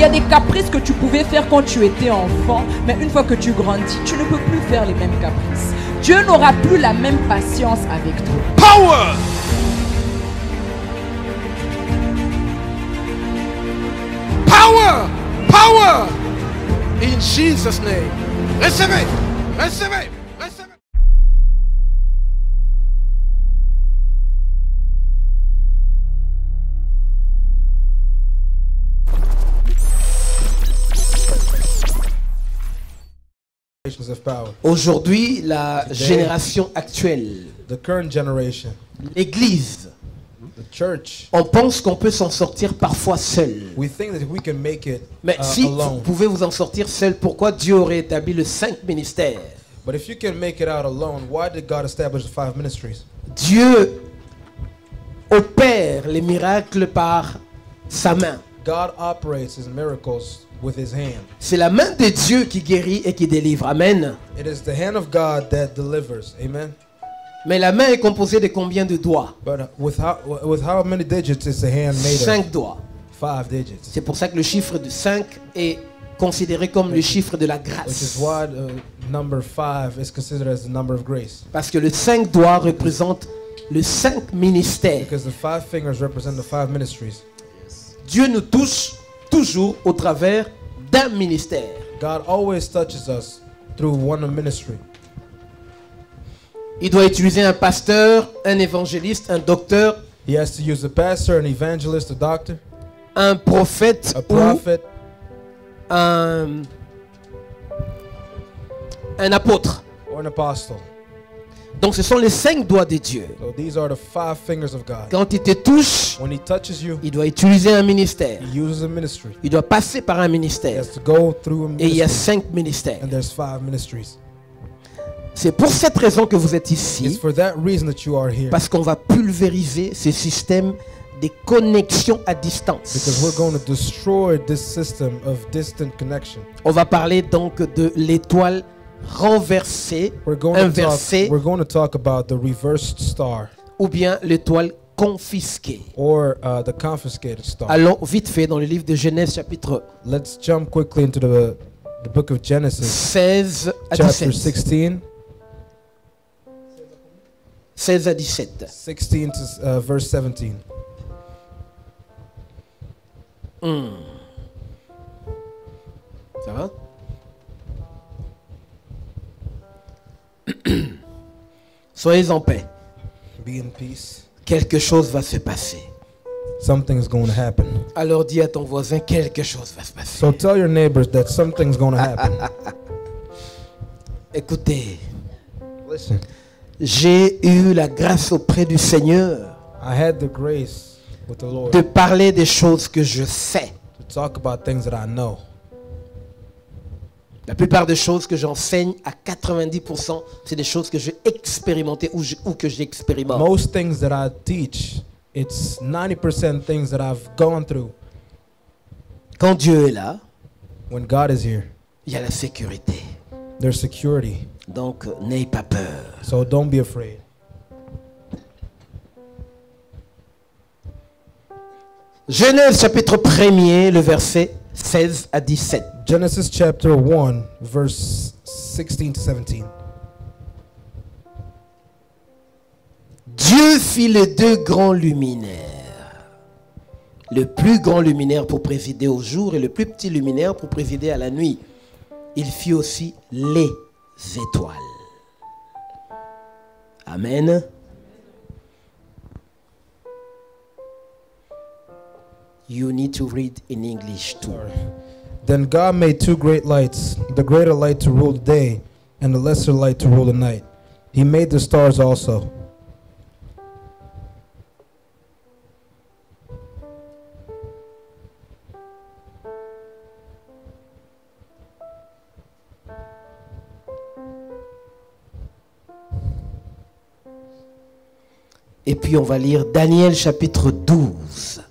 y a des caprices que tu pouvais faire quand tu étais enfant, mais une fois que tu grandis, tu ne peux plus faire les mêmes caprices. Dieu n'aura plus la même patience avec toi. Power. Power. Power. In Jesus' name. Recevez. Recevez. Aujourd'hui, la génération actuelle, The current generation, l'Église, the church, on pense qu'on peut s'en sortir parfois seul. we think that we can make it Mais uh, si vous pouvez vous en sortir seul, pourquoi Dieu aurait établi le cinq ministères? But if you can make it out alone, why did God establish the five ministries? Dieu opère les miracles par sa main. God operates his miracles. C'est la main de Dieu qui guérit et qui délivre. Amen. It is the hand of God that delivers. Amen. Mais la main est composée de combien de doigts? But uh, with how with how many digits is the hand made of? Cinq doigts. Five digits. C'est pour ça que le chiffre de 5 est considéré comme le chiffre de la Which is grâce. why uh, number five is considered as the number of grace. Parce que le 5 doigts représente le 5 ministères. Because the five fingers represent the five ministries. Dieu nous touche toujours au travers d'un ministère. God always touches us through one ministry. Il doit utiliser un pasteur, un évangéliste, un docteur, He has to use a pastor, an evangelist, a doctor, un prophète a ou prophet, un, un apôtre. or an apostle. Donc ce sont les cinq doigts de Dieu. So these are the five fingers of God. Quand il te touche, When he touches you, il doit utiliser un ministère. he uses a ministry. Il doit passer par un He ministère. has to go through a Et il y a cinq ministères. And there's five ministries. C'est pour cette raison que vous êtes It's ici. for that reason that you are here. Parce qu'on va pulvériser ces systèmes des connexions à distance. Because we're going to destroy this system of distant connection. On va parler donc de l'étoile renversée, We're going to talk, inversée we're going to talk about the reversed star ou bien l'étoile confisquée. or uh, the confiscated star. Allons vite fait dans le livre de Genèse chapitre Let's jump quickly into the the book of Genesis, 16 à chapter 17. 16, 16 à 17. 16 to uh, verse 17. Ça va? Soyez en paix. Be in peace. Quelque chose va se passer. Something's going to happen. Alors dis à ton voisin, quelque chose va se passer. So tell your neighbors that something's going to happen. Écoutez, Listen, j'ai eu la grâce auprès du Seigneur I had the grace with the Lord de parler des choses que je sais. to talk about things that I know. La plupart des choses que j'enseigne, à 90%, c'est des choses que j'ai expérimentées ou, je- ou que j'expérimente. Most things that I teach, it's 90% things that I've gone through. Quand Dieu est là, When God is here, il y a la sécurité. there's security. Donc, n'ayez pas peur. So don't be afraid. Genèse chapitre 1er, le verset 16 à 17. Genesis chapter 1, verse 16 to 17. Dieu fit les deux grands luminaires. Le plus grand luminaire pour présider au jour et le plus petit luminaire pour présider à la nuit. Il fit aussi les étoiles. Amen. You need to read in English too. Then God made two great lights, the greater light to rule the day, and the lesser light to rule the night. He made the stars also. Et puis on va lire Daniel chapitre 12.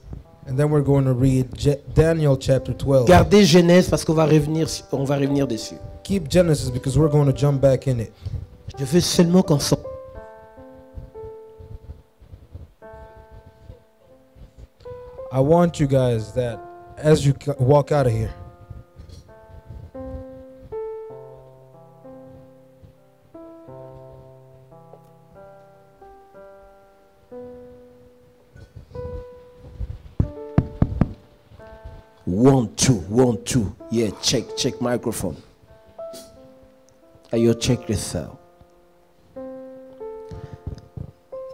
Then we're going to read Daniel chapter 12. Gardez Genèse parce qu'on va revenir, on va revenir dessus. Keep Genesis because we're going to jump back in it. Je veux seulement qu'on sorte. I want you guys that as you walk out of here. One, two, one, two. Yeah, check, check microphone. Are you check yourself?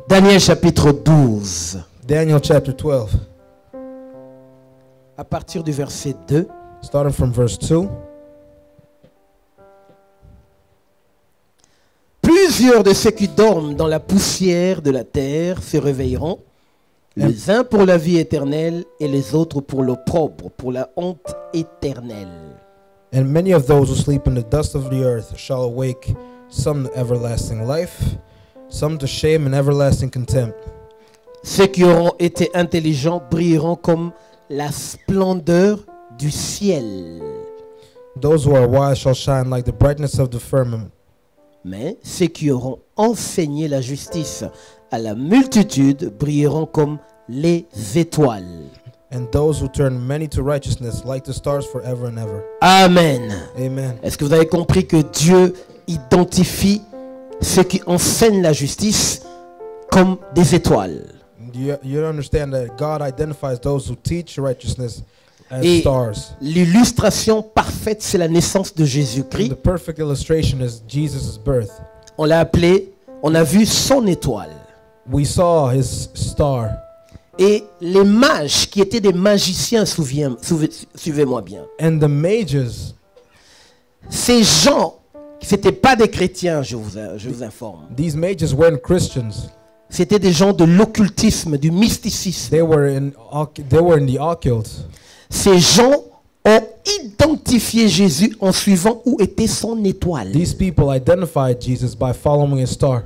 Daniel chapitre 12, Daniel chapter 12, à partir du verset 2. starting from verse 2. Plusieurs de ceux qui dorment dans la poussière de la terre se réveilleront, les uns pour la vie éternelle et les autres pour l'opprobre, pour la honte éternelle. And many of those who sleep in the dust of the earth shall awake, some to everlasting life, some to shame and everlasting contempt. Ceux qui auront été intelligents brilleront comme la splendeur du ciel. Those who are wise shall shine like the brightness of the firmament. Mais ceux qui auront enseigné la justice à la multitude brilleront comme les étoiles. And those who turn many to righteousness like the stars forever and ever. Amen. Amen. Est-ce que vous avez compris que Dieu identifie ceux qui enseignent la justice comme des étoiles? You, you understand that God identifies those who teach righteousness as Et stars. l'illustration parfaite, c'est la naissance de Jésus-Christ. the perfect illustration is Jesus' birth. On l'a appelé, on a vu son étoile. We saw his star, Et les mages qui étaient des magiciens, souviens- suivez-moi bien, and the mages, ces gens, ce n'étaient pas des chrétiens, je vous, je vous informe. these mages weren't Christians. C'était des gens de l'occultisme, du mysticisme. They were in they were in the occult. Ces gens ont identifié Jésus en suivant où était son étoile. These people identified Jesus by following his star.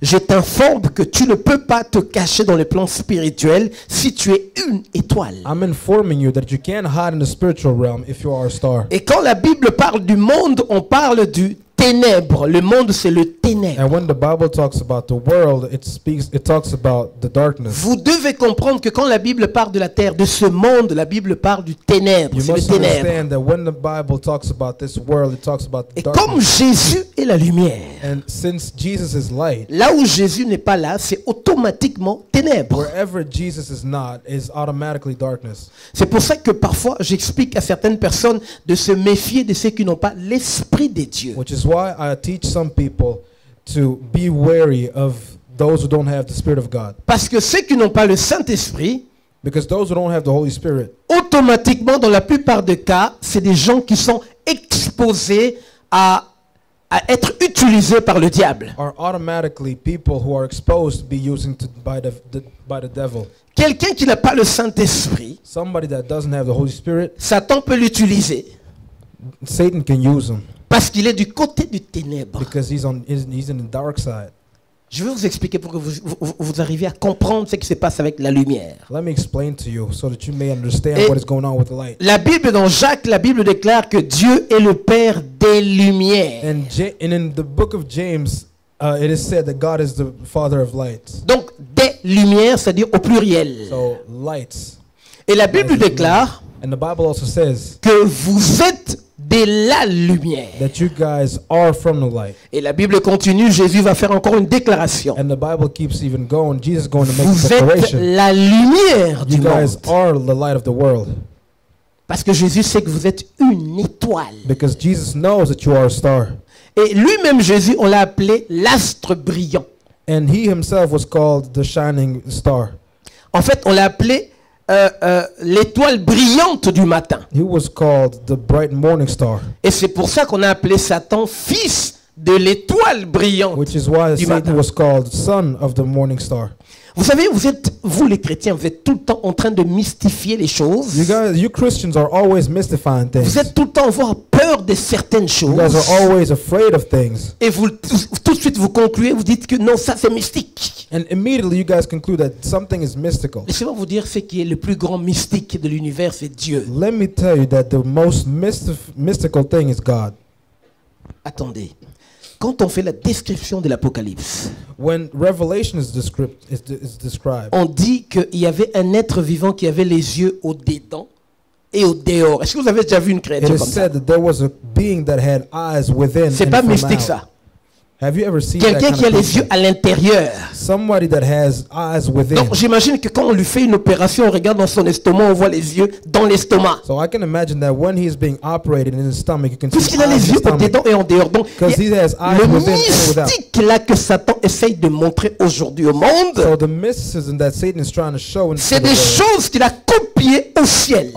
Je t'informe que tu ne peux pas te cacher dans le plan spirituel si tu es une étoile. I'm informing you that you can't hide in the spiritual realm if you are a star. Et quand la Bible parle du monde, on parle du ténèbre. Le monde, c'est le ténèbre. And when the Bible talks about the world, it speaks it talks about the darkness. Vous devez comprendre que quand la Bible parle de la terre, de ce monde, la Bible parle du ténèbre. You C'est le must ténèbre. understand that when the Bible talks about this world, it talks about the Et comme. Jésus est la lumière, And since Jesus is light, là où Jésus n'est pas là, c'est automatiquement ténèbre. wherever Jesus is not is automatically darkness. C'est pour ça que parfois j'explique à certaines personnes de se méfier de ceux qui n'ont pas l'esprit des dieux. Which is why I teach some people to be wary of those who don't have the Spirit of God. Parce que ceux qui n'ont pas le Saint-Esprit, Because those who don't have the Holy Spirit, automatiquement, dans la plupart des cas, c'est des gens qui sont exposés à, à être utilisés par le diable. are automatically people who are exposed to be using to, by, the, the, by the devil. Quelqu'un qui n'a pas le Saint-Esprit, Somebody that doesn't have the Holy Spirit, Satan peut l'utiliser Satan can use parce qu'il est du côté du ténèbre. because he's on he's, he's in the dark side. Je vais vous expliquer pour que vous, vous, vous arriviez à comprendre ce qui se passe avec la lumière. Let me explain to you so that you may understand Et- what is going on with the light. La Bible, dans Jacques, la Bible déclare que Dieu est le Père des lumières. And, Ja- and in the book of James, uh, it is said that God is the Father of lights. Donc, des lumières, c'est-à-dire au pluriel. So lights. Et la Bible déclare And the Bible also says que vous êtes de la lumière. that you guys are from the light. Et la Bible continue, Jésus va faire encore une déclaration. And the Bible keeps even going. Jesus is going to make a Vous êtes declaration. la lumière You du guys monde. are the light of the world. Parce que Jésus sait que vous êtes une étoile. Because Jesus knows that you are a star. Et lui-même, Jésus, on l'a appelé l'astre brillant. And he himself was called the shining star. En fait, on l'a appelé euh, euh, l'étoile brillante du matin. He was called the bright morning star, Et c'est pour ça qu'on a appelé Satan fils de l'étoile brillante. which is why Du Satan matin. was called son of the morning star. Vous savez, vous êtes, vous les chrétiens, vous êtes tout le temps en train de mystifier les choses. You guys, you Christians are always mystifying things. Vous êtes tout le temps avoir peur de certaines You guys choses. are always afraid of things. Et vous, tout, tout de suite, vous concluez, vous dites que non, ça c'est mystique. And immediately you guys conclude that something is mystical. Laissez-moi vous dire ce qui est le plus grand mystique de l'univers, c'est Dieu. Let me tell you that the most mystif- mystical thing is God. Attendez. Quand on fait la description de l'Apocalypse, on dit qu'il y avait un être vivant qui avait les yeux au-dedans et au dehors. Est-ce que vous avez déjà vu une créature comme ça? C'est pas mystique ça. Quelqu'un qui a les yeux à l'intérieur. Somebody that has eyes within. Donc j'imagine que quand on lui fait une opération, on regarde dans son estomac, on voit les yeux dans l'estomac. So I can imagine that when he's being operated in his stomach, you can see Puisqu'il a les yeux his au stomach. dedans et en dehors. Donc Because il y he a has eyes le mystique là que Satan essaye de montrer aujourd'hui au monde, So the mysticism that Satan is trying to show in c'est des choses qu'il a copiées au ciel.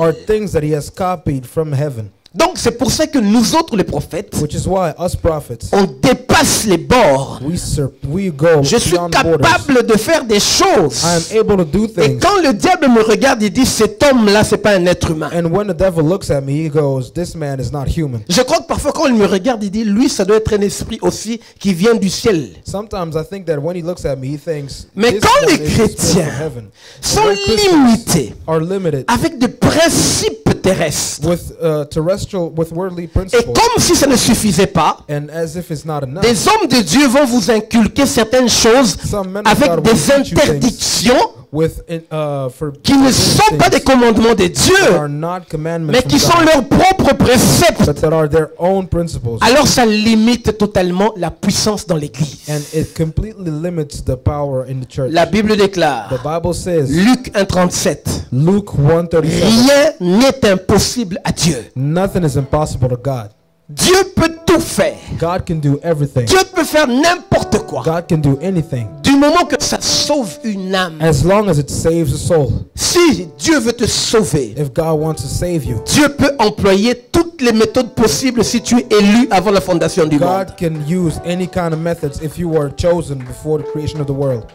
Donc c'est pour ça que nous autres les prophètes, Which is why us prophets, on dépasse les bords. we sur- we go Je suis capable de faire des choses. I am able to do Et quand le diable me regarde, il dit cet homme-là, c'est pas un être humain. And when the devil looks at me, he goes, "This man is not human." Je crois que parfois quand il me regarde, il dit lui, ça doit être un esprit aussi qui vient du ciel. Sometimes I think that when he looks at me, he thinks, Mais "This quand les chrétiens from heaven." Sont limités are limited avec des principes terrestres. with uh, terrestrial, with worldly Et comme si ça ne suffisait pas, and as if it's not enough. des hommes de Dieu vont vous inculquer certaines choses Some men of avec God des will teach you things interdictions with uh, for qui ne sont pas des commandements de Dieu, are not commandments mais qui sont leurs propres préceptes. but that are their own principles. Alors ça limite totalement la puissance dans l'église. And it completely limits the power in the church. La Bible déclare, The Bible says, Luc 1,37, Luke 137, rien n'est impossible à Dieu. nothing is impossible to God. Dieu peut tout faire. God can do everything. Dieu peut faire n'importe quoi. God can do anything. Du moment que ça sauve une âme. As long as it saves a soul. Si Dieu veut te sauver, If God wants to save you, Dieu peut employer toutes les méthodes possibles si tu es élu avant la fondation du monde. God can use any kind of methods if you were chosen before the creation of the world.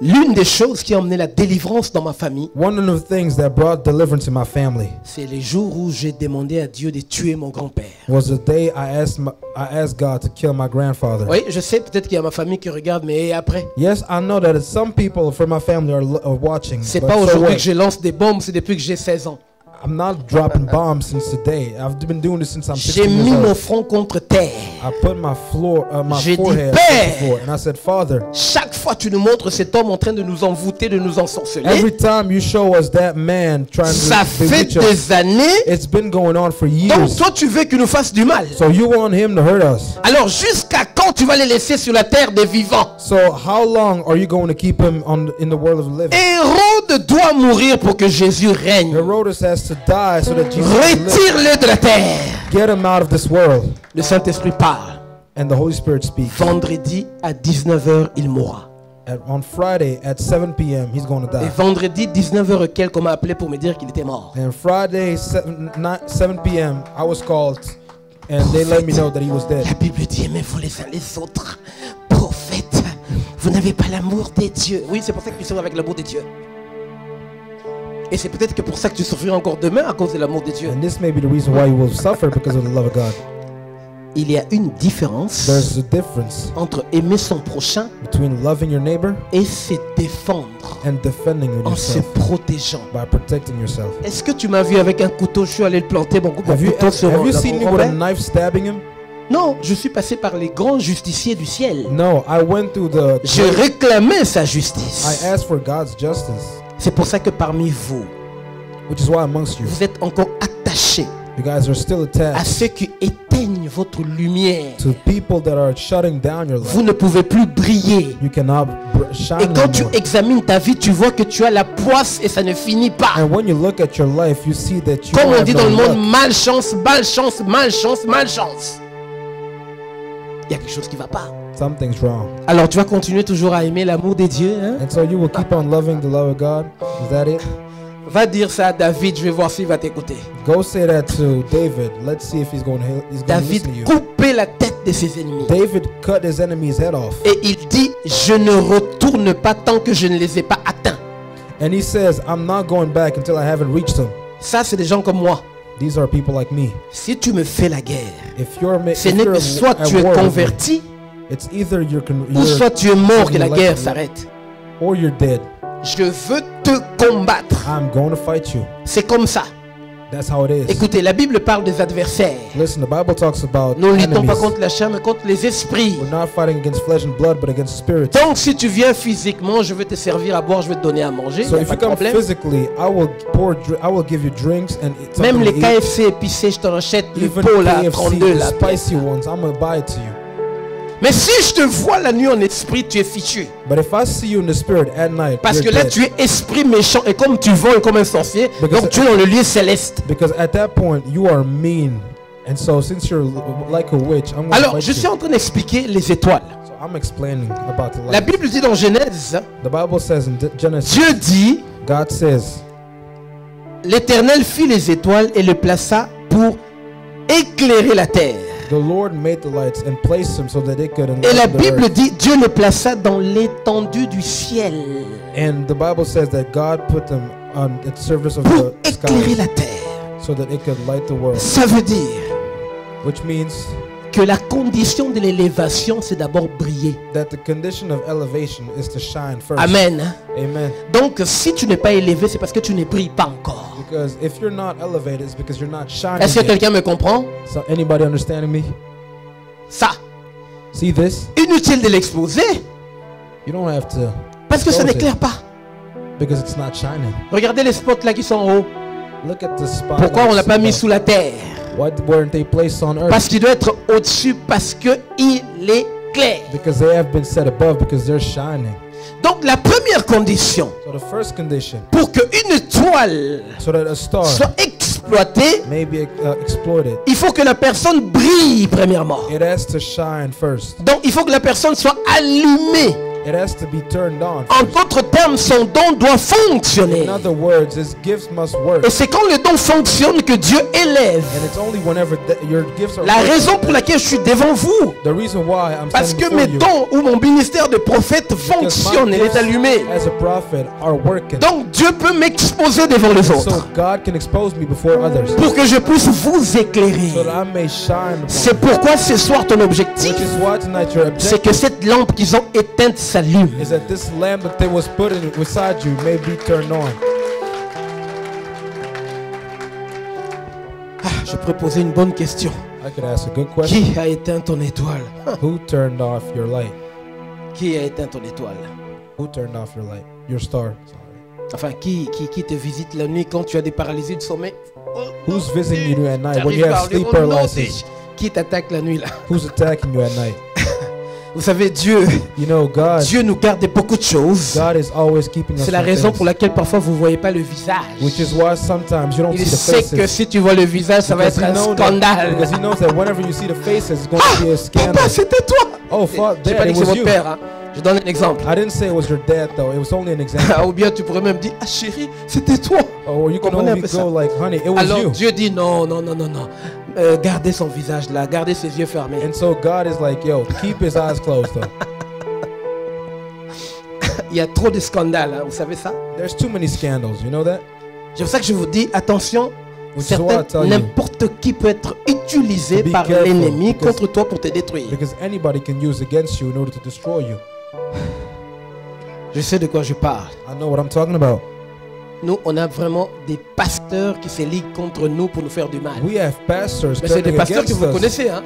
L'une des choses qui a emmené la délivrance dans ma famille, c'est les jours où j'ai demandé à Dieu de tuer mon grand-père. Oui, je sais peut-être qu'il y a ma famille qui regarde, mais après, Yes, I know that some people from my family are, watching. c'est pas aujourd'hui que je lance des bombes, c'est depuis que j'ai 16 ans. I'm not dropping bombs since today. I've been doing this since I'm 16 J'ai mis years mon old. front contre terre. I put my floor, uh, my J'ai dit, forehead Père! on the floor, and I said, Father. Chaque fois tu nous montres cet homme en train de nous envoûter, de nous ensorceler, Every time you show us that man trying ça to fait bewitch us, des années. it's been going on for Donc years. toi tu veux qu'il nous fasse du mal. So you want him to hurt us. Alors jusqu'à quand tu vas les laisser sur la terre des vivants? So how long are you going to keep him on in the world of the living? Hérode doit mourir pour que Jésus règne. Has to so that Jesus can live. Retire-le de la terre. Get him out of this world. Le Saint-Esprit parle. And the Holy Spirit speaks. Vendredi à 19h, il mourra. At, on Friday at 7 p.m., he's going to Et die. vendredi 19h quelqu'un m'a appelé pour me dire qu'il était mort. And Friday 7, ni- 7 p.m., I was called and they let me know that he was dead. La Bible dit aimez-vous les uns les autres. Prophète, vous n'avez pas l'amour des dieux. Oui, c'est pour ça que tu souffres avec l'amour des dieux. Et c'est peut-être que pour ça que tu souffriras encore demain à cause de l'amour des dieux. And this may be the reason why you will suffer because of the love of God. Il y a une différence There's a difference entre aimer son prochain between loving your neighbor et se défendre and defending en se protégeant. by protecting yourself. Est-ce que tu m'as vu avec un couteau Je suis allé le planter, mon, mon Have you, couteau sur have you la- seen me mon with a Robert knife stabbing him? Non, je suis passé par les grands justiciers du ciel. No, I went through the. Je réclamais sa I justice. asked for God's justice, C'est pour ça que parmi vous, which is why amongst you, vous êtes encore attachés you guys are still à ceux qui éteignent votre lumière. to people that are shutting down your Vous ne pouvez plus briller. You cannot shine Et quand tu examines ta vie, tu vois que tu as la poisse et ça ne finit pas. And when you look at your life, you see that you Comme on dit dans le monde, malchance, malchance, malchance, malchance. Il y a quelque chose qui ne va pas. Something's wrong. Alors tu vas continuer toujours à aimer l'amour des dieux. hein? And so you will keep on loving the love of God. Is that it? Va dire ça à David, je vais voir s'il va t'écouter. Go say that to David. Let's see if he's going to he's going David listen to you. coupait la tête de ses ennemis. David cut his enemy's head off. Et il dit, je ne retourne pas tant que je ne les ai pas atteints. And he says, I'm not going back until I haven't reached them. Ça, c'est des gens comme moi. These are people like me. Si tu me fais la guerre, If you're, ma- ce n'est que soit tu es converti, it's either you're, con- ou soit tu es mort que la guerre s'arrête. or you're dead. Je veux te combattre. I'm going to fight you. C'est comme ça. That's how it is. Écoutez, la Bible parle des adversaires. Listen, the Bible talks about Nous ne luttons pas contre la chair, mais contre les esprits. We're not fighting against flesh and blood, but against spirits. Donc, si tu viens physiquement, je vais te servir à boire, je vais te donner à manger. So y a if pas you come problème. physically, I will pour, I will give you drinks and eat Même something les to eat. KFC épicés, je t'en achète le Even pot là, KFC, 32 the là. spicy ones, I'm gonna buy it to you. Mais si je te vois la nuit en esprit, tu es fichu. But if I see you in the spirit at night, Parce que là, dead. tu es esprit méchant et comme tu voles comme un sorcier, Because- donc tu es dans le lieu céleste. because at that point you are mean, and so since you're l- like a witch, I'm gonna Alors, je you. suis en train d'expliquer les étoiles. So I'm explaining about the La. Bible dit dans Genèse, The Bible says in D- Genesis, Dieu dit, God says, l'Éternel fit les étoiles et le plaça pour éclairer la terre. The Lord made the lights and placed them so that they could Et la Bible dit, Dieu les plaça dans l'étendue du ciel And the Bible says that God put them on the surface of the sky la terre. so that it could light the world. Ça veut dire Which means que la condition de l'élévation, c'est d'abord briller. that the condition of elevation is to shine first. Amen. Amen. Donc, si tu n'es pas élevé, c'est parce que tu ne brilles pas encore. Because if you're not elevated, it's because you're not shining. Est-ce que quelqu'un me comprend? So anybody understanding me? Ça, See this? inutile de l'exposer You don't have to parce que ça n'éclaire pas. because it's not shining. Regardez les spots là qui sont en haut. Look at the spot. Pourquoi on l'a pas mis sous la terre? Why weren't they placed on earth? Parce qu'il doit être au-dessus, parce que il est clair. because they have been set above because they're shining. Donc la première condition So the first condition, pour qu'une étoile so that a star soit exploitée, may be uh, exploited, il faut que la personne brille premièrement. it has to shine first. Donc il faut que la personne soit allumée. It has to be turned on. En d'autres termes, son don doit fonctionner. In other words, his gifts must work. Et c'est quand le don fonctionne que Dieu élève. And it's only whenever th- your gifts are La raison pour laquelle je suis devant vous, The reason why I'm parce que mes dons ou mon ministère de prophète because my fonctionne, il est allumé. As a prophet are working. Donc Dieu peut m'exposer devant les So autres God can expose me before others. pour que je puisse vous éclairer. So that I may shine upon C'est pourquoi ce soir ton objectif, c'est que cette lampe qu'ils ont éteinte s'allume. is that this lamp that they was put in beside you may be turned on? Je pourrais poser une bonne question. I could ask a good question. Qui a éteint ton étoile? Who turned off your light? Qui a éteint ton étoile? Who turned off your light? Your star. Sorry. Enfin, qui, qui, qui te visite la nuit quand tu as des paralysies de sommeil? Who's visiting you at night when you have sleep paralysis? Qui t'attaque la nuit là? Who's attacking you at night? Vous savez, Dieu, You know, God. Dieu nous garde de beaucoup de choses. God is always keeping us. C'est la raison things, pour laquelle parfois vous ne voyez pas le visage. Which is why sometimes you don't Il see the sait que si tu vois le visage, ça va être un scandale. because he knows that whenever you see the faces, it's going to be a scandal. Papa, c'était toi. Oh, fuck, J'ai pas dit it que c'est votre père. hein. Je donne un exemple. I didn't say it was your dad though. It was only an example. Ou bien tu pourrais même dire, ah chérie, c'était toi. or you can Comprenez un only peu ça? go like, honey, it was Alors you. Dieu dit non, non, non, non, non. Euh, gardez son visage là, gardez ses yeux fermés. And so God is like, yo, keep his eyes closed though. Il y a trop de scandales, hein, vous savez ça? There's too many scandals. You know that? C'est pour ça que je vous dis, attention, n'importe qui peut être utilisé be par l'ennemi because- contre toi pour te détruire. Because anybody can use against you in order to destroy you. Je sais de quoi je parle. I know what I'm talking about. Nous, on a vraiment des pasteurs qui se liguent contre nous pour nous faire du mal. We have pastors Mais c'est des pasteurs que vous us connaissez, hein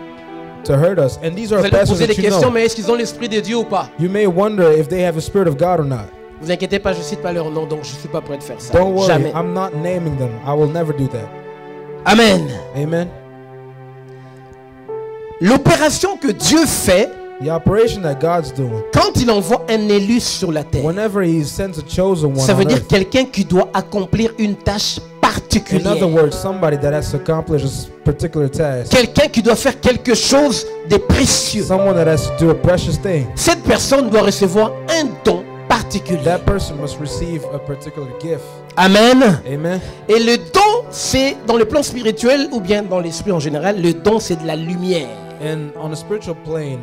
to hurt us, and these Vous are allez pastors poser des questions, know. mais est-ce qu'ils ont l'esprit de Dieu ou pas? You may wonder if they have a spirit of God or not. Vous inquiétez pas, je cite pas leur nom, donc je suis pas prêt de faire ça. Don't worry, Jamais. I'm not naming them. I will never do that. Amen. Amen. L'opération que Dieu fait The operation that God's doing, quand il envoie un élu sur la terre, whenever He sends a chosen one ça veut on dire earth, quelqu'un qui doit accomplir une tâche in particulière. other words, somebody that has to accomplish a s- particular task, Quelqu'un qui doit faire quelque chose de précieux. someone that has to do a precious thing, Cette personne doit recevoir un don particulier. that person must receive a particular gift. Amen. Amen. Et le don, c'est dans le plan spirituel ou bien dans l'esprit en général, le don, c'est de la lumière. And on a spiritual plane,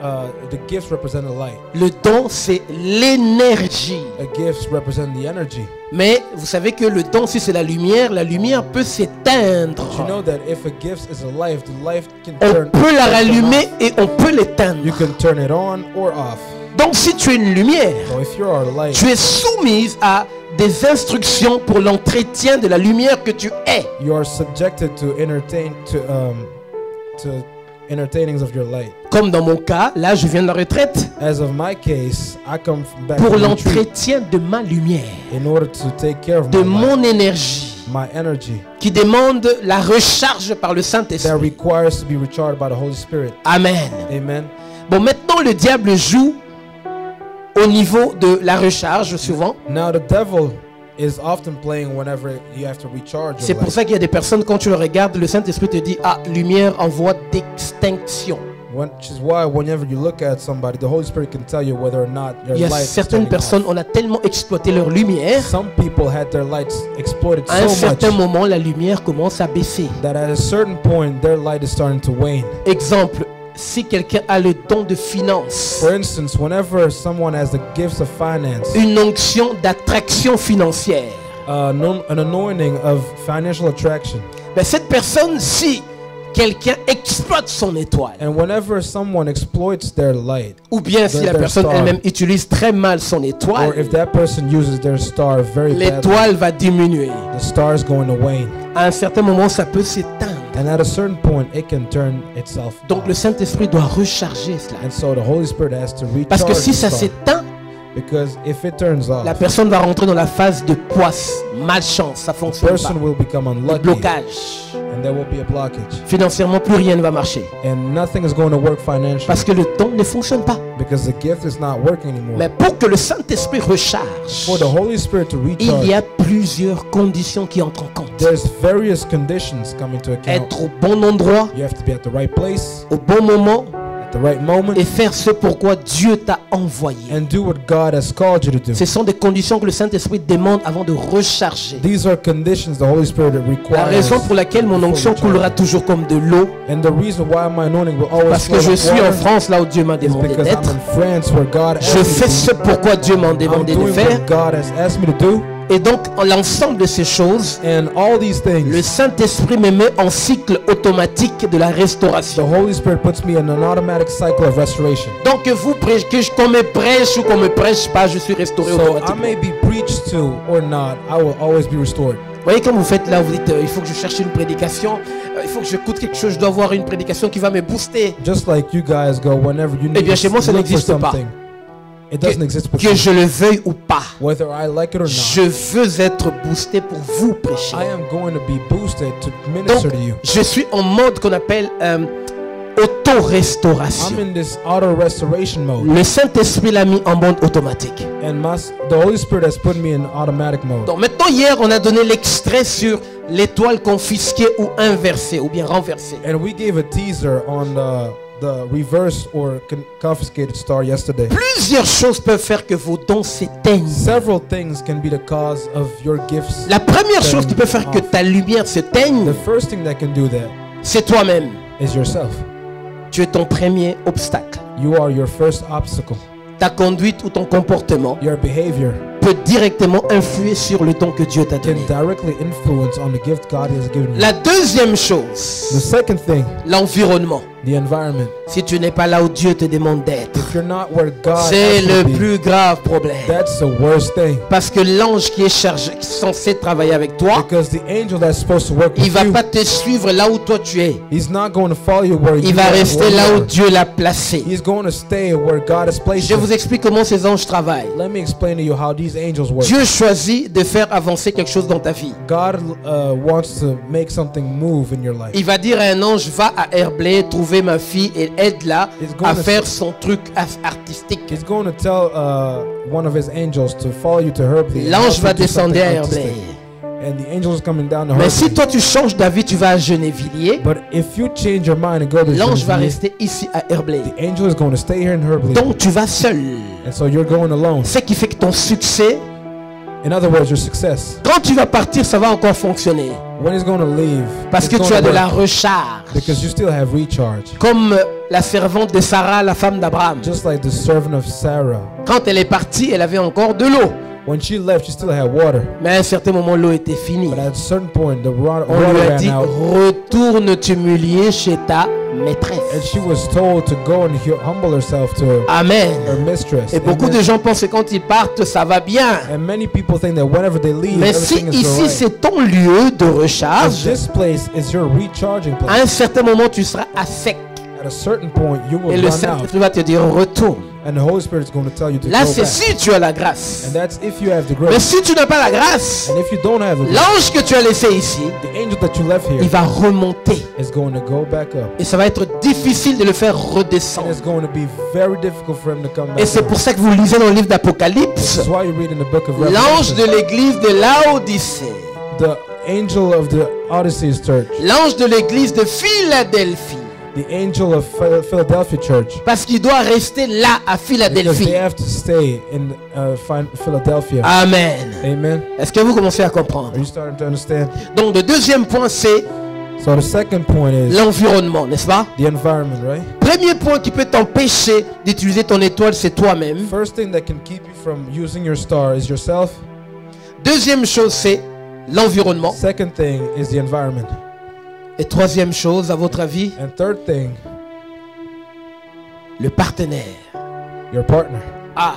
uh, the gifts represent the light. Le don, c'est l'énergie. The gifts represent the energy. Mais vous savez que le don, si c'est la lumière, la lumière peut s'éteindre. You know that if a gift is a life, the life can On turn. peut la rallumer et on peut l'éteindre. You can turn it on or off. Donc si tu es une lumière, So light, tu es soumise à des instructions pour l'entretien de la lumière que tu es. You are subjected to entertain to um to entertainings of your light. Comme dans mon cas, là je viens de la retraite. As of my case, I come from back Pour l'entretien de ma lumière, in order to take care of de my, mon énergie, my energy qui demande la recharge par le that Saint-Esprit. requires to be recharged by the Holy Spirit. Amen. Amen. Bon, maintenant le diable joue au niveau de la recharge souvent. Now the devil is often playing whenever you have to recharge C'est pour ça qu'il y a des personnes, quand tu le regardes, le Saint-Esprit te dit, ah, lumière en voie d'extinction. Which is why whenever you look at somebody, the Holy Spirit can tell you whether or not your Il y a light certaines personnes, off. on a tellement exploité leur lumière, Some people had their lights exploited à un so much certain moment, la lumière commence à baisser. that at a certain point their light is starting to wane. Exemple, si quelqu'un a le don de finance, For instance, whenever someone has the gifts of finance, une onction d'attraction financière, uh, an anointing of financial attraction, ben cette personne, si quelqu'un exploite son étoile, and whenever someone exploits their light, ou bien si la personne elle-même utilise très mal son or if étoile, that person uses their star very badly, l'étoile va diminuer. the star is going to wane. À un certain moment, ça peut s'éteindre. And at a certain point, it can turn itself Donc le. Saint-Esprit doit recharger cela. And so the Holy Spirit has to recharge Parce que si ça s'éteint, Because if it turns off, la personne va rentrer dans la phase de poisse, malchance, ça the fonctionne person pas. will become Le unlucky, blocage. and there will be a blockage, Financièrement, plus rien ne va marcher. and nothing is going to work financially Parce que le don ne fonctionne pas. because the gift is not working anymore. Mais pour que le Saint-Esprit recharge, For the Holy Spirit to il y a plusieurs conditions qui entrent en compte. there's various conditions coming to account. Être au bon endroit, You have to be at the right place au bon moment, the right moment et faire ce pourquoi Dieu t'a envoyé. and do what God has called you to do. Ce sont des conditions que le Saint-Esprit demande avant de recharger. These are conditions the Holy Spirit La requires. raison pour laquelle mon onction coulera toujours comme de l'eau, And the reason why my anointing will always parce que je suis en France, là où Dieu m'a demandé d'être. in France where God Je asked me fais to ce pourquoi Dieu m'a demandé de faire. Et donc, en l'ensemble de ces choses, And all these le Saint-Esprit me met en cycle automatique de la the restauration. Holy Spirit puts me in an automatic cycle of restoration. Donc, que vous prêchez, que je- qu'on me prêche ou qu'on me prêche pas, je suis restauré So I automatiquement. may be preached to or not, I will always be restored. Vous voyez, comme vous faites là, vous dites, euh, il faut que je cherche une prédication, euh, il faut que j'écoute quelque chose, je dois avoir une prédication qui va me booster. Just like you guys go whenever you Eh bien, chez moi, ça n'existe pas. Something. It doesn't exist with Que je le veuille ou pas. Whether I like it or not, Je veux être boosté pour vous prêcher. I am going to be boosted to Donc, minister to you. je suis en mode qu'on appelle euh, auto-restauration. I'm in this auto restoration mode, Le Saint-Esprit l'a mis en mode automatique. and my, the Holy Spirit has put me in automatic mode. Donc maintenant, hier, on a donné l'extrait sur l'étoile confisquée ou inversée, ou bien renversée. And we gave a teaser on the the reverse or con- confiscated star yesterday. Plusieurs choses peuvent faire que vos dons s'éteignent. Several things can be the cause of your gifts. La première chose qui peut faire que ta lumière s'éteigne, The first thing that can do that c'est toi-même. is yourself. Tu es ton premier obstacle. You are your first obstacle. Ta conduite ou ton comportement Your behavior peut directement influer sur le don que Dieu t'a can donné. directly influence on the gift God has given you. La deuxième The chose, second thing, l'environnement. The environment. Si tu n'es pas là où Dieu te demande d'être, If you're not where God c'est you le plus grave problème. that's the worst thing. Parce que l'ange qui est chargé, qui est censé travailler avec toi, Because the angel that's supposed to work il with va you, pas te suivre là où toi tu es. he's not going to follow you where you Il va are, rester you là où. Dieu l'a placé. He's going to stay where God has placed Je you. vous explique comment ces anges travaillent. Let me explain to you how these angels work. Dieu choisit de faire avancer quelque chose dans ta vie. God uh, wants to make something move in your life. Il va dire à un ange, va à Herblay, trouver ma fille et aide-la à faire son truc artistique. He's going to tell uh, one of his angels to follow you to Herbley. and L'ange va descendre à. Herblay. And the angel is coming down to Mais si toi tu changes d'avis, tu vas à Gennevilliers, But if you change your mind and go to l'ange va rester ici à Herblay. the angel is going to stay here in Herbley. Donc tu vas seul. And so you're going alone. Ce qui fait que ton succès, In other words, your success. quand tu vas partir, ça va encore fonctionner. When he's going to leave, Parce que tu as de la recharge. because you still have recharge. Comme euh, la servante de Sarah, la femme d'Abraham. Just like the servant of Sarah. Quand elle est partie, elle avait encore de l'eau. When she left, she still had water. Mais à un certain moment, l'eau était finie. But at a certain point, the wa- On lui water a ran dit, out. retourne t'humilier chez ta maîtresse? And she was told to go and hu- humble herself to her Amen. mistress. Et beaucoup Amen. de gens pensent que quand ils partent, ça va bien. And many people think that whenever they leave, Mais si everything is ici c'est ton lieu de If recharge, this place is your recharging à un certain moment tu seras sec. At a certain point, you will Et le Saint-Esprit va te dire retourne. and the Holy Spirit is going to tell you to Là c'est si tu as la grâce. And that's if you have the Mais grace. si tu n'as pas la grâce, And if you don't have the grace, l'ange que tu as laissé ici, the angel that you left here il va remonter. is going to go back up. Et ça va être difficile de le faire And redescendre. it's going to be very difficult for him to come back. Et c'est pour ça que vous lisez dans le livre d'Apocalypse, That's why you read in the book of l'ange de l'église de Laodicée, the angel of the Odyssey's church, l'ange de l'église de Philadelphie, the angel of Phil- Philadelphia church, parce qu'il doit rester là à because Philadelphie. they have to stay in uh, Phi- Philadelphia. Amen. Amen. Est-ce que vous commencez à comprendre? Are you starting to understand? Donc le deuxième point, c'est So the second point is l'environnement, n'est-ce pas? the environment, right? Premier point qui peut t'empêcher d'utiliser ton étoile, c'est toi-même. First thing that can keep you from using your star is yourself. Deuxième chose, c'est l'environnement. Second thing is the environment. Et troisième chose, à votre avis, And third thing, le partenaire. your partner. Ah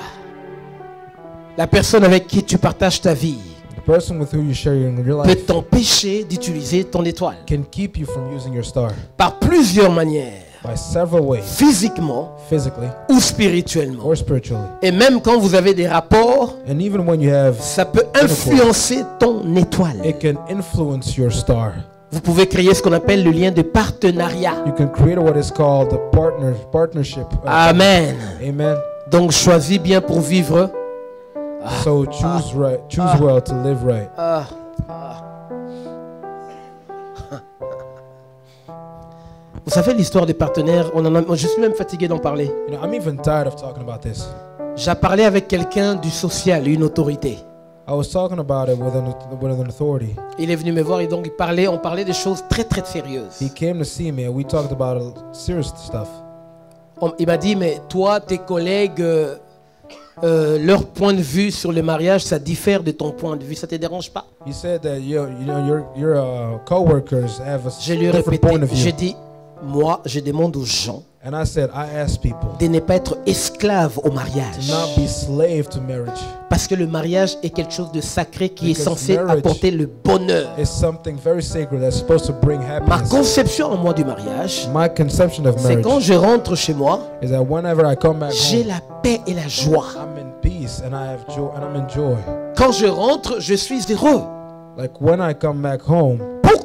La personne avec qui tu partages ta vie The person with who you share your, your peut life t'empêcher d'utiliser ton étoile can keep you from using your star par plusieurs manières, by several ways, physiquement physically ou spirituellement. or spiritually. Et même quand vous avez des rapports, And even when you have, ça peut influencer ton étoile. it can influence your star. Vous pouvez créer ce qu'on appelle le lien de partenariat. You can create what is called the partner partnership. Amen. Amen. Donc choisis bien pour vivre. So choose right, choose well to live right. Ah, ah. Vous savez l'histoire des partenaires, on en a- je suis même fatigué d'en parler. You know, I'm even tired of talking about this. J'ai parlé avec quelqu'un du social, une autorité. I was talking about it with an, with an authority. Il est venu me voir et donc il parlait, on parlait des choses très très sérieuses. He came to see me and we talked about serious stuff. On- il m'a dit mais toi, tes collègues, euh, euh, leur point de vue sur le mariage, ça diffère de ton point de vue. Ça te dérange pas? He said that you, you know your your uh, coworkers have a Je lui ai different répété, point of j'ai view. dit, moi, je demande aux gens And I said, I ask people de ne pas être esclaves au to mariage. not be slave to marriage. Parce que le mariage est quelque chose de sacré qui est Because censé marriage apporter le bonheur. It's something very sacred that's supposed to bring Ma happiness. conception en moi du mariage, My conception of c'est quand marriage je rentre chez moi, is that whenever I come back j'ai la paix et la joie. I'm in peace and I have joy and I'm in joy. Quand je rentre, je suis heureux. Like when I come back home,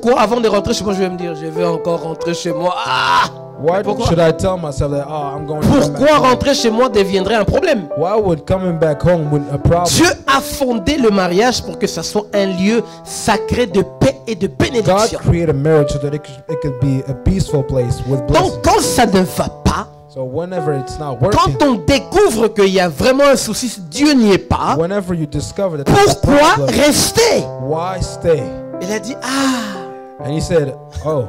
Pourquoi avant de rentrer chez moi, je vais me dire, je vais encore rentrer chez moi Ah why Pourquoi? should I tell myself that oh I'm going to come back Pourquoi home? rentrer chez moi deviendrait un problème? Why would coming back home with a problem? Dieu a fondé le mariage pour que ça soit un lieu sacré de paix et de God bénédiction. created marriage so that it could, it could be a peaceful place with blessings. Donc quand ça ne va pas, So whenever it's not working, quand on découvre qu'il y a vraiment un souci, Dieu n'y est pas, whenever you discover that there's a pourquoi rester? why stay? Il a dit, ah, And he said, Oh,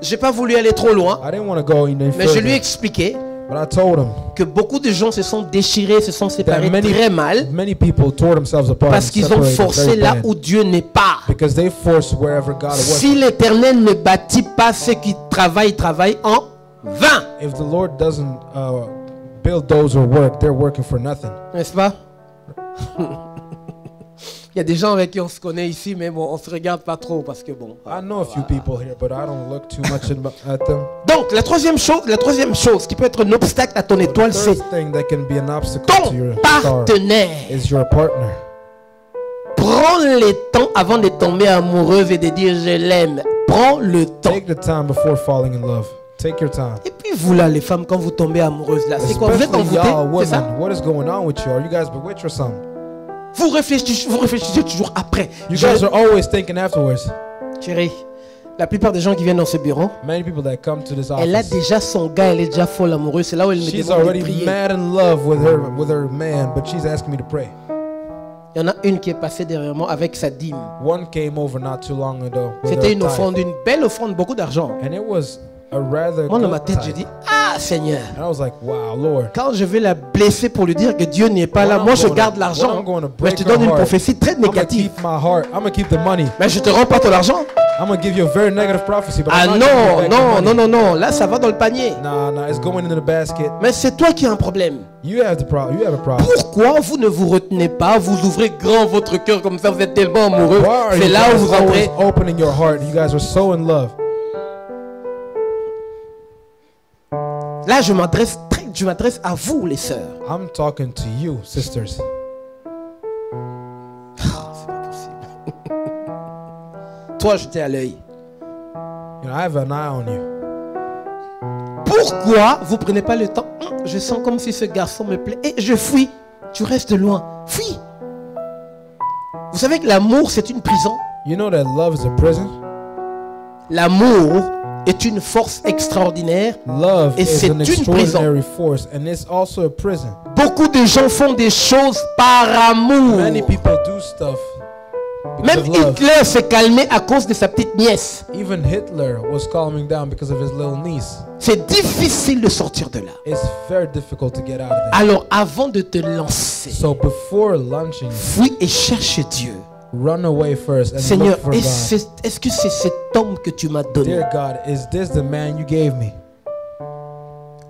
j'ai pas voulu aller trop loin, I didn't want to go any mais je lui ai expliqué But I told him que beaucoup de gens se sont déchirés, se sont that séparés many, très mal many people tore themselves apart parce qu'ils ont forcé là où Dieu n'est pas. because they forced wherever God was. Si l'Éternel ne bâtit pas ceux qui travaillent, travaillent en vain. If the Lord doesn't uh, build those who work, they're working for nothing. N'est-ce pas? y a des gens avec qui on se connaît ici, mais bon, on se regarde pas trop parce que bon. I know a few people here, but I don't look too much in- at them. Donc la troisième chose, la troisième chose qui peut être un obstacle à ton The étoile, c'est third thing that can be an obstacle to ton partenaire. is your partner. Prends le temps avant de tomber amoureuse et de dire je l'aime. Prends le temps. Take the time before falling in love. Take your time. Et puis vous là, les femmes, quand vous tombez amoureuses là, c'est quoi? Vous êtes envoûtées C'est ça? What is going on with you? Are you guys bewitched or something? Vous réfléchissez, vous réfléchissez toujours après. You guys are always thinking afterwards. Chérie, la plupart des gens qui viennent dans ce bureau, Many people that come to this elle a déjà son gars, elle est déjà folle amoureuse. C'est là où elle me she's demande de already prier. mad in love with her with her man, but she's asking me to pray. Il y en a une qui est passée derrière moi avec sa dîme. One came over not too long ago. with C'était une offrande, une belle offrande, beaucoup d'argent. and it was a rather Moi, dans ma tête, je dis Ah Seigneur. Quand je vais la blesser pour lui dire que Dieu n'est pas là, moi I'm je garde l'argent. Mais je te donne une prophétie très négative. Mais je te rends pas ton argent. I'm gonna give you a very negative prophecy. But Ah I'm non, non, non, non, non. Là, ça va dans le panier. Nah, nah, it's going into the basket. Mais c'est toi qui as un problème. You have the problem. You have a problem. Pourquoi vous ne vous retenez pas? Vous ouvrez grand votre cœur comme ça, vous êtes tellement amoureux. C'est là où vous always entrez. opening your heart? You guys are so in love. Là, je m'adresse très- je m'adresse à vous, les sœurs. I'm talking to you, sisters. Ah, c'est pas possible. Toi, j'étais à l'œil. You know, I have an eye on you. Pourquoi vous prenez pas le temps? Hum, Je sens comme si ce garçon me plaît. Et je fuis. Tu restes loin. Fuis. Vous savez que l'amour, c'est une prison. You know that love is a prison? L'amour est une force extraordinaire. Love Et c'est an une prison. extraordinary force, and it's also a prison. Beaucoup de gens font des choses par amour. Many people do stuff because Même. Hitler s'est calmé à cause de sa petite nièce. Even Hitler was calming down because of his little niece. C'est difficile de sortir de là. It's very difficult to get out of there. Alors avant de te lancer, So before launching, fuis et cherche Dieu. Run away first and Seigneur, est-ce est-ce que c'est cet homme que tu m'as donné? Dear God, is this the man you gave me?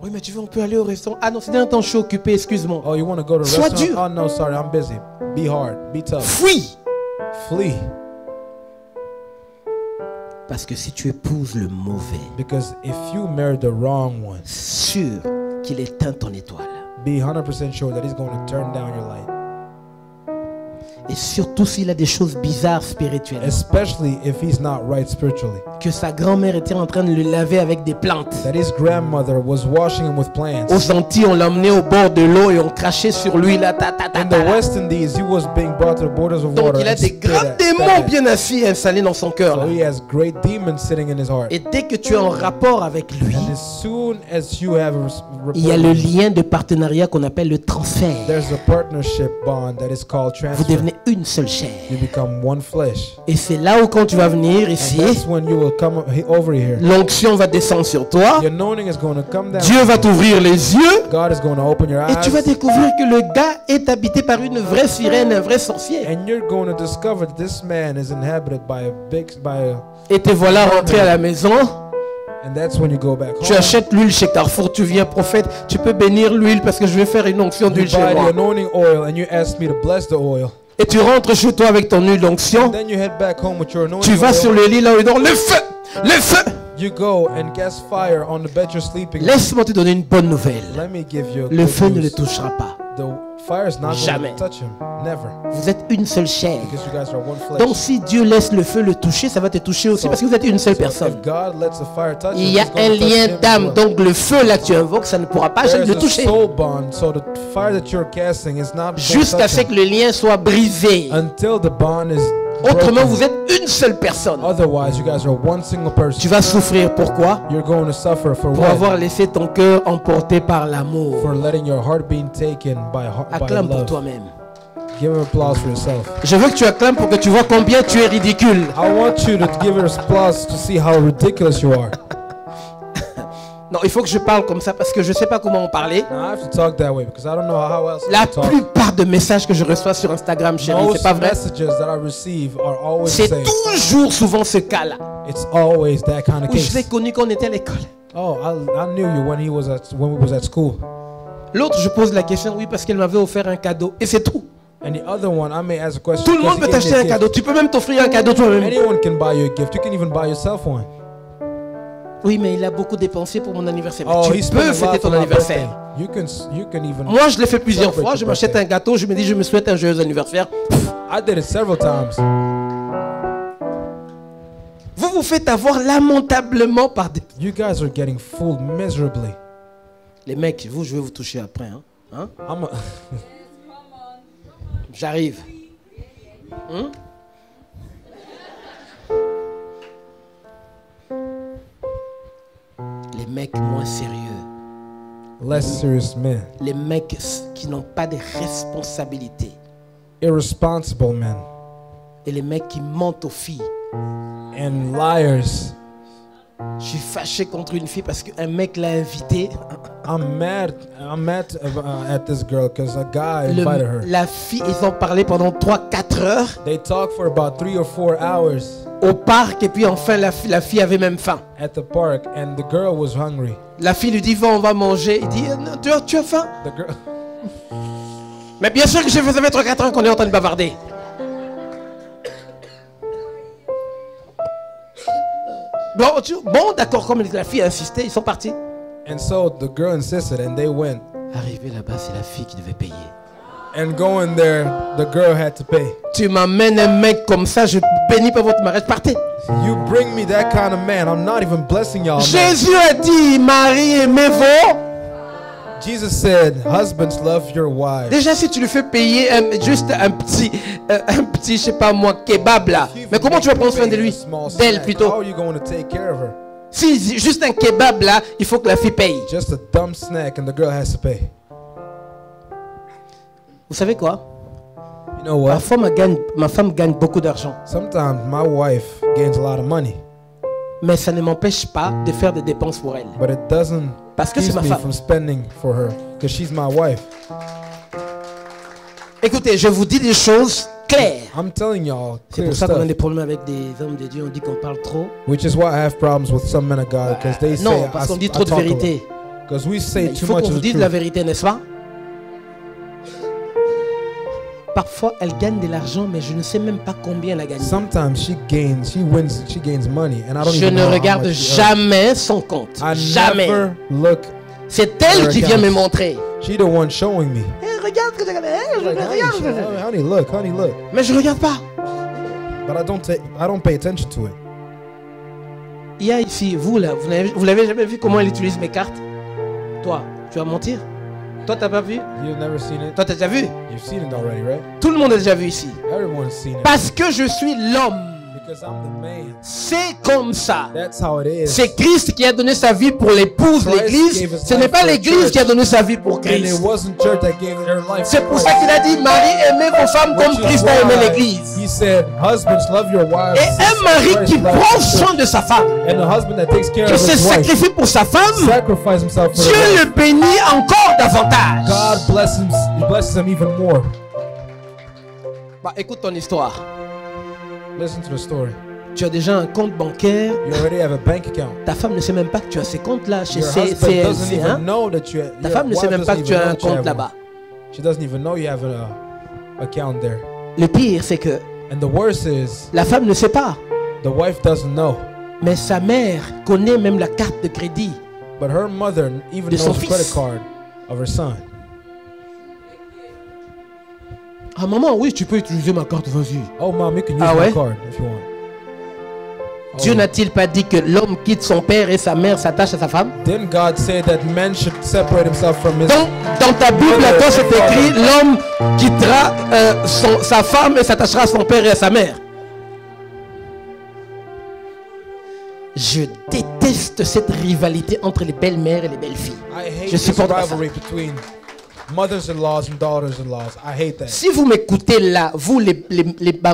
Oui, mais tu veux, on peut aller au restaurant. Ah non, c'est un temps, je suis occupé, excuse-moi. Oh, you want to go to Sois restaurant? dur. Oh no, sorry, I'm busy. Be hard, be tough, Fuis flee. Parce que si tu épouses le mauvais, Because if you marry the wrong one, sûr qu'il éteint ton étoile. be 100% sure that he's going to turn down your light. Et surtout s'il a des choses bizarres spirituelles. Especially if he's not right spiritually. Que sa grand-mère était en train de le laver avec des plantes. That his grandmother was washing him with plants. Aux Antilles, on l'a emmené au bord de l'eau et on crachait sur lui là, ta, ta, ta, In the. West Indies, he was being brought to the borders of Donc water. il a des grands démons bien assis installés dans son cœur. So là. he has great demons sitting in his heart. Et dès que tu es en rapport avec lui, And as soon as you have a res- il y a le lien de partenariat qu'on appelle le transfert. there's a partnership bond that is called Vous transfer. Devenez une seule chair. You become one flesh. Et c'est là où quand tu vas venir ici, l'onction va descendre sur toi. Your is going to come down. Dieu va t'ouvrir les yeux. God is going to open your Et tu vas eyes. découvrir que le gars est habité par une vraie sirène, un vrai sorcier. And you're going to discover that this man is inhabited by a big, by a, Et te voilà rentré à la maison. and that's when you go back Tu home. achètes l'huile chez Carrefour, tu viens prophète, tu peux bénir l'huile parce que je vais faire une onction d'huile chez moi. Et tu rentres chez toi avec ton huile d'onction. Tu vas sur le lit là où il dort. Le feu Le feu You go and gas fire on the bed you're sleeping. on. Laisse-moi te donner une bonne nouvelle. Let me give you a Le feu ne le touchera pas. Fire is not Jamais. touch him. Never. Vous êtes une seule chair. Because you guys are one flesh. Donc si Dieu laisse le feu le toucher, ça va te toucher aussi parce que vous êtes une seule So personne. if God lets the fire touch Il y a un lien d'âme. Donc le feu là que tu invoques, ça ne pourra pas jamais There's le toucher. so the fire that you're casting is not going to Jusqu'à ce que le lien soit brisé. until the bond is Autrement, vous êtes une seule personne. Otherwise, you guys are one single person. Tu vas souffrir. Pourquoi? You're going to suffer for Pour what? avoir laissé ton cœur emporté par l'amour. For letting your heart being taken by, heart, by Acclame pour love. toi-même. Give an applause for yourself. Je veux que tu acclames pour que tu vois combien tu es ridicule. I want you to give an applause to see how ridiculous you are. Non, il faut que je parle comme ça parce que je ne sais pas comment en parler. Now, I have to talk that way because I don't know how else La plupart de messages que je reçois sur Instagram, chérie, c'est pas vrai? C'est toujours souvent ce cas-là. It's always that kind of je l'ai connu quand on était à l'école. Oh, I, I knew you when he was at when we was at school. L'autre, je pose la question, oui, parce qu'elle m'avait offert un cadeau. Et c'est tout. And the other one, I may ask a question. Tout le monde peut t'acheter un cadeau. Tu peux même t'offrir un cadeau toi-même. Anyone can buy you a gift. You can even buy yourself one. Oui, mais il a beaucoup dépensé pour mon anniversaire. Oh, tu peux fêter ton anniversaire. You can you can even. Moi, je l'ai fait plusieurs fois. Je m'achète un gâteau, je me dis, je me souhaite un joyeux anniversaire. I did it several times. Vous vous faites avoir lamentablement par des... You guys are getting fooled miserably. Les mecs, vous, je vais vous toucher après. Hein? Hein? A, J'arrive. Hein? mecs moins sérieux. less serious man, Les mecs qui n'ont pas de responsabilité. irresponsible men, Et les mecs qui mentent aux filles. and liars. Je suis fâché contre une fille parce qu'un mec l'a invitée. I'm mad. I'm mad at this girl because a guy invited her. la fille, ils ont parlé pendant 3-4 heures They talked for about three or four hours au parc et puis enfin la, la fille avait même faim. at the park, and the girl was hungry. La fille lui dit va on va manger. Il dit non, tu, as, tu as faim? The girl. Mais bien sûr que je faisais 3-4 heures qu'on est en train de bavarder. Bon, d'accord, comme la fille a insisté, ils sont partis. And so the girl insisted, and they went. Arrivé là-bas, c'est la fille qui devait payer. And going there, the girl had to pay. Tu m'amènes un mec comme ça, je bénis pas votre mariage. Partez. You bring me that kind of man. I'm not even blessing y'all. Jésus a dit, Marie, aimez vos. Jesus said, "Husbands, love your wives." Déjà, si tu lui fais payer un- juste un petit, euh, un petit, je sais pas moi, kebab là. Mais comment tu vas prendre soin de lui? D'elle plutôt. are you going to take care of her? Si juste un kebab là, il faut que la fille paye. Just a dumb snack, and the girl has to pay. Vous savez quoi? You know what? Parfois, ma, gagne- ma femme gagne beaucoup d'argent. Sometimes my wife gains a lot of money, Mais ça ne m'empêche pas de faire des dépenses pour elle. but it doesn't Parce que c'est ma me femme. from spending for her because she's my wife. Écoutez, je vous dis des choses claires. I'm telling y'all C'est clear pour ça qu'on a des problèmes avec des hommes de Dieu. On dit qu'on parle trop. which is why I have problems with some men of God because they say Non, parce qu'on dit trop de vérité. Because we say Il too faut much qu'on of vous the dise la truth. vérité, n'est-ce pas? Parfois, elle gagne de l'argent, mais je ne sais même pas combien elle a gagné. Sometimes she gains, she wins, she gains money, and I don't Je even ne know how regarde much she earns. jamais son compte. I Jamais. never look. C'est elle qui vient me montrer. She the one showing me. Eh, regarde que j'ai gagné. Eh, je Like, regarde, honey, regarde, honey, look, honey, look. Mais je regarde pas. But I don't I don't pay attention to it. Il y a ici, vous là, vous n'avez vous l'avez jamais vu comment elle utilise mes cartes? Toi, tu vas mentir? Toi, t'as pas vu? You've never seen it. Toi, t'as déjà vu? You've seen it already, right? Tout le monde a déjà vu ici. Everyone's seen it. Parce que je suis l'homme. Because I'm the man. C'est comme ça. That's how it is. C'est Christ qui a donné sa vie pour l'épouse, l'église. Ce n'est pas l'église qui a donné sa vie pour And it Christ. wasn't church that gave her life. C'est pour ça qu'il a dit, Marie, aimez vos femmes comme is Christ a aimé l'église. He said, "Husbands, love your wives." Et un mari qui prend the soin de sa femme, and a husband that takes care qui of se sacrifie pour sa femme, Dieu le bénit encore davantage. God bless him. He blesses him even more. Bah, écoute ton histoire. Listen to the story. Tu as déjà un compte bancaire? You already have a bank account. Ta femme ne sait même pas que tu as ces comptes-là chez Your C- husband doesn't CLC. even hein? know that you. Ta your femme ne sait wife même pas doesn't que tu even as un know that you compte have là-bas. She doesn't even know you have a account there. Le pire, c'est que And the worst is la femme ne sait pas. the wife doesn't know, Mais sa mère connaît même la carte de crédit. but her mother even De son knows the credit fils. card of her son. Ah maman, oui, tu peux utiliser ma carte, vas-y. Oh, mom, you can use Ah my ouais? card if you want. Dieu Oh. n'a-t-il pas dit que l'homme quitte son père et sa mère s'attache à sa femme? Didn't God say that man should separate himself from his? Donc, dans ta Bible, à toi, c'est écrit l'homme quittera euh, son- sa femme et s'attachera à son père et à sa mère. Je déteste cette rivalité entre les belles-mères et les belles-filles. I hate Je supporte pas ça. Rivalry between mothers-in-laws and daughters-in-laws. I hate that. Si vous m'écoutez là, vous les, les,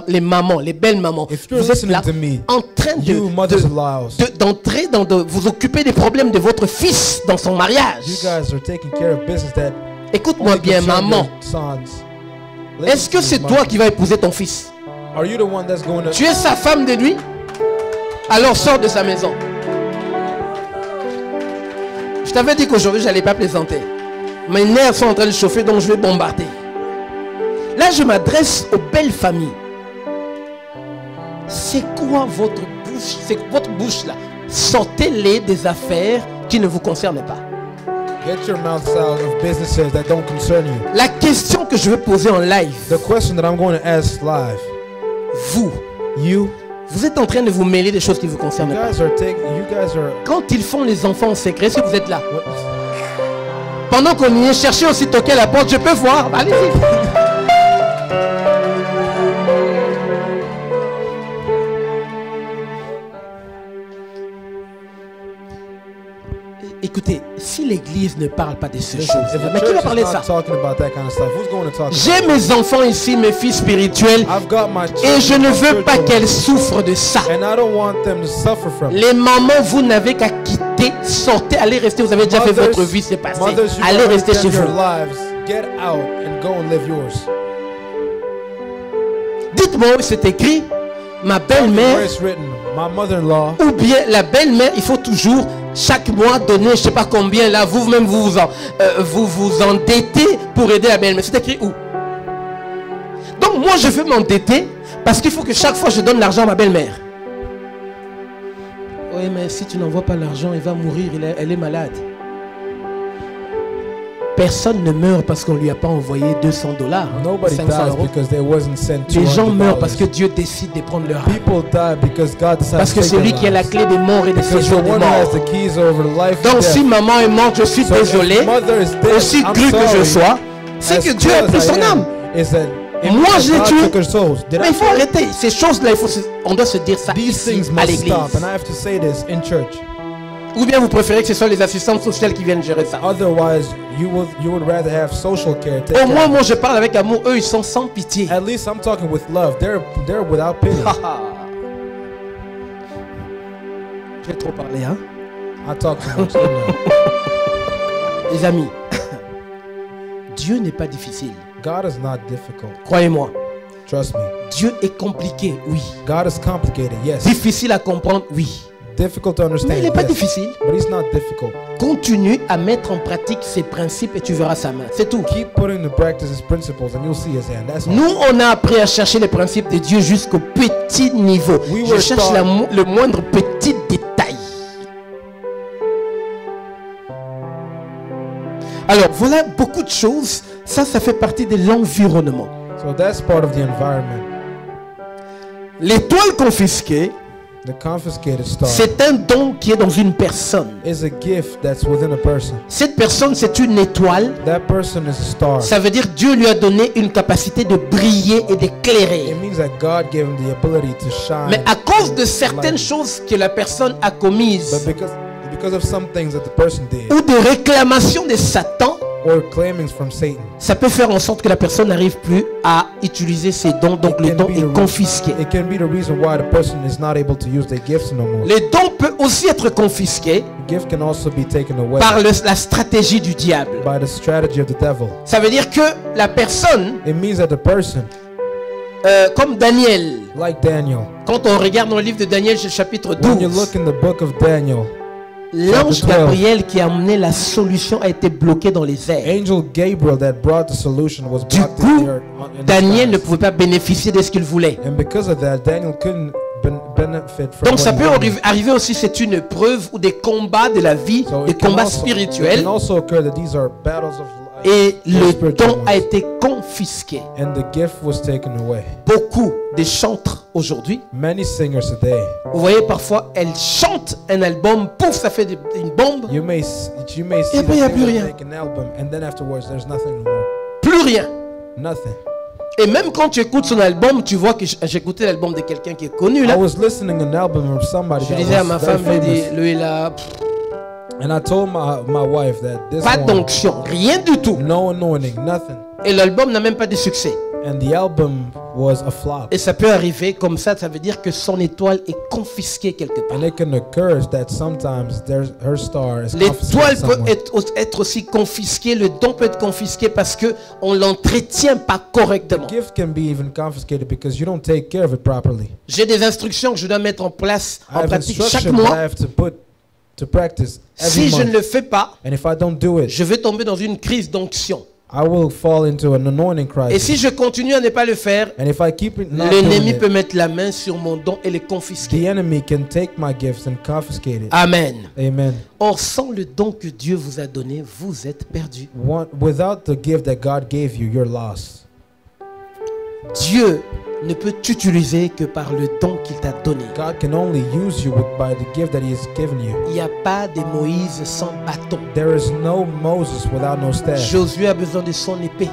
les, mamans, les belles mamans, If you're vous êtes là to me, en train de, d'entrer dans de vous occuper des problèmes de votre fils dans son mariage. you guys are taking care of business that Écoute-moi bien, maman. Est-ce que c'est toi qui vas épouser ton fils? Are you the one that's going to? Tu es sa femme de nuit? Alors sors de sa maison. Je t'avais dit qu'aujourd'hui, j'allais pas plaisanter. Mes nerfs sont en train de chauffer, donc je vais bombarder. Là, je m'adresse aux belles familles. C'est quoi votre bouche? C'est votre bouche là. Sortez-les des affaires qui ne vous concernent pas. Get your mouths out of businesses that don't concern you. La question que je vais poser en live, The question that I'm going to ask live, vous, you, vous êtes en train de vous mêler des choses qui vous you concernent pas. are you guys are. Quand ils font les enfants en secret, est-ce que vous êtes là? Pendant qu'on y est, cherchez aussi toquer à la porte, je peux voir. Allez-y. Écoutez, si l'église ne parle pas de ces choses, the mais qui va parler de ça? J'ai mes enfants ici, mes filles spirituelles, et je ne veux pas qu'elles souffrent de ça. And I don't want them to suffer from it. Les mamans, vous n'avez qu'à quitter, sortez, allez rester. Vous avez déjà fait votre vie, c'est passé. Allez rester chez vous. lives. Get out and go and live yours. Dites-moi où c'est écrit, ma belle-mère ou bien la belle-mère, il faut toujours chaque mois donner, je sais pas combien, là, vous-même vous euh, vous vous endettez pour aider la belle-mère. C'est écrit où? Donc moi, je veux m'endetter parce qu'il faut que chaque fois je donne l'argent à ma belle-mère. Oui, mais si tu n'envoies pas l'argent, il va mourir, elle est malade. Personne ne meurt parce qu'on lui a pas envoyé 200 dollars. nobody 500 dies euros. because they wasn't sent Les gens 200 meurent parce que Dieu décide de prendre leur âme. Parce que c'est lui qui a la clé des morts et des séjours des morts. Donc and si maman est morte, je suis So désolé. dead, Aussi cru que je sois, c'est que Dieu a pris I son âme. Moi, je l'ai tué. Mais il faut arrêter. Ces choses-là, on doit se dire ça ici, à l'église. Ou bien vous préférez que ce soit les assistantes sociales qui viennent gérer ça? Otherwise, you would you would rather have social care. Au moins, moi, je parle avec amour. Eux, ils sont sans pitié. it. At least I'm talking with love. They're they're without pity. J'ai trop parlé, hein? I talk too much. Les amis, Dieu n'est pas difficile. God is not difficult. Croyez-moi. Trust me. Dieu est compliqué, oui. God is complicated. Yes. Difficile à comprendre, oui. Difficult to Mais understand. il n'est pas yes. difficile. But he's not difficult. Continue à mettre en pratique ses principes et tu verras sa main. C'est tout. Keep putting into practice his principles and you'll see his hand. That's all. Nous, on a appris à chercher les principes de Dieu jusqu'au petit niveau. We Je cherche la le moindre petit détail. Alors, voilà beaucoup de choses. Ça, ça fait partie de l'environnement. So that's part of the environment. L'étoile confisquée, c'est un don qui est dans une personne. is a gift that's within a person. Cette personne, c'est une étoile. That person is a star. Ça veut dire Dieu lui a donné une capacité de briller et d'éclairer. It means that God gave him the ability to shine. Mais à cause de certaines choses que la personne a commises But because because of some things that the person did ou de réclamations de Satan, or claimings from Satan, ça peut faire en sorte que la personne n'arrive plus à utiliser ses dons, donc it le can don be est confisqué. It can be the reason why the person is not able to use their gifts no more. Le don peut aussi être confisqué The gift can also be taken away par le- la stratégie du diable. by the strategy of the devil. Ça veut dire que la personne, It means that the person, euh, comme Daniel, like Daniel, quand on regarde dans le livre de Daniel, chapitre when you 12, look in the book of Daniel, l'ange chapter 12. Gabriel qui a amené la solution a été bloqué dans les airs. angel Gabriel that brought the solution was Du in coup, the in Daniel ne pouvait pas bénéficier de ce qu'il voulait. And because of that, Daniel couldn't ben- benefit from Donc ça peut arriver aussi, c'est une preuve ou des combats de la vie, So des combats also- spirituels, Et le don a été confisqué. And the gift was taken away. Beaucoup de chantres aujourd'hui, Many singers today, vous voyez parfois, elles chantent un album, pouf, ça fait une bombe, you may s- you may see après, y a plus rien. make an album, and then afterwards there's nothing no more. plus rien. Nothing. Et même quand tu écoutes son album, tu vois que j'écoutais l'album de quelqu'un qui est connu I là. was listening an album of somebody Je disais à ma femme, je dis, lui là, pff, and I told my my wife that this pas d'onction, rien du tout. no anointing, nothing, Et l'album n'a même pas de succès. and the album was a flop. Et ça peut arriver comme ça, ça veut dire que son étoile est confisquée quelque part. And it can occur that sometimes there's her star is L'étoile confiscated peut être, être aussi confisquée, le don peut être confisqué parce que on l'entretient pas correctement. gift can be even confiscated because you don't take care of it properly. J'ai des instructions que je dois mettre en place, en pratique chaque mois. To practice every Si je month. ne le fais pas, and if I don't do it, je vais tomber dans une crise d'onction. I will fall into an anointing Et crisis. si je continue à ne pas le faire, and if I keep it not doing l'ennemi peut mettre la main sur mon don et le confisquer. the enemy can take my gifts and confiscate it. Amen. Amen. Or, sans le don que Dieu vous a donné, vous êtes perdu. Without the gift that God gave you, you're lost. Dieu ne peut t'utiliser que par le don qu'il t'a donné. God can only use you by the gift that He has given you. Il n'y a pas de Moïse sans bâton. There is no Moses without no staff. Josué a besoin de son épée.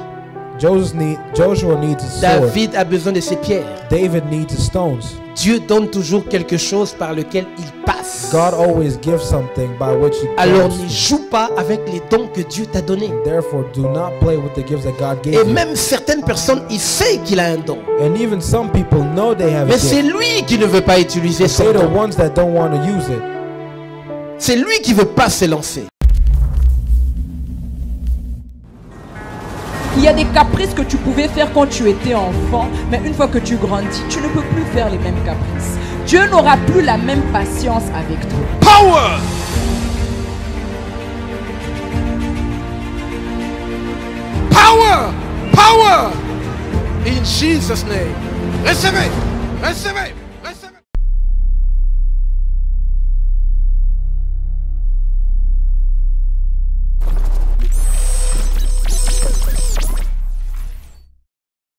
Joseph need, Joshua needs a sword. David a besoin de ses pierres. David needs his stones. Dieu donne toujours quelque chose par lequel il passe. God always gives something by which he Alors ne joue pas avec les dons que Dieu t'a donnés. Therefore, do not play with the gifts that God gave Et you. même certaines personnes, il sait qu'il a un don. And even some people know they have Mais c'est lui qui ne veut pas utiliser son don. ones that don't want to use it. C'est lui qui veut pas se lancer. Il y a des caprices que tu pouvais faire quand tu étais enfant, mais une fois que tu grandis, tu ne peux plus faire les mêmes caprices. Dieu n'aura plus la même patience avec toi. Power! Power! Power! In Jesus' name. Recevez! Recevez!